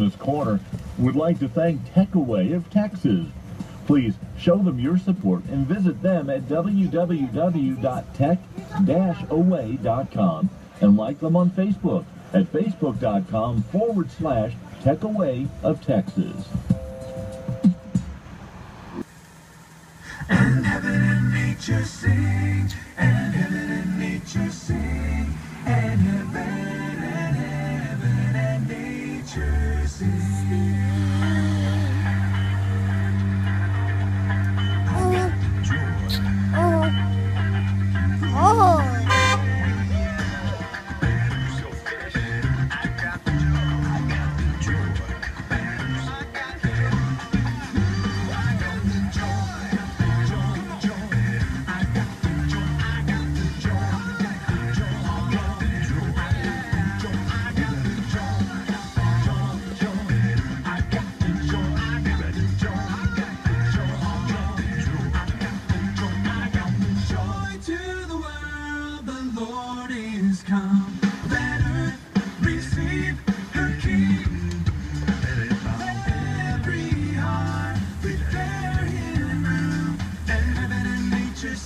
Christmas Corner would like to thank TechAway of Texas. Please show them your support and visit them at www.tech-away.com and like them on Facebook at facebook.com forward slash TechAway of Texas. And heaven and nature sing, and heaven and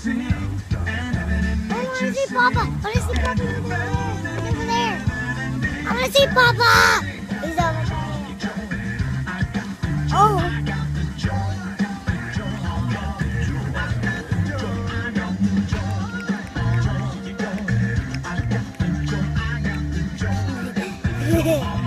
I want to see Papa. I want to see Papa over there. Over there. I want to see Papa. He's over there. Oh. Yeah.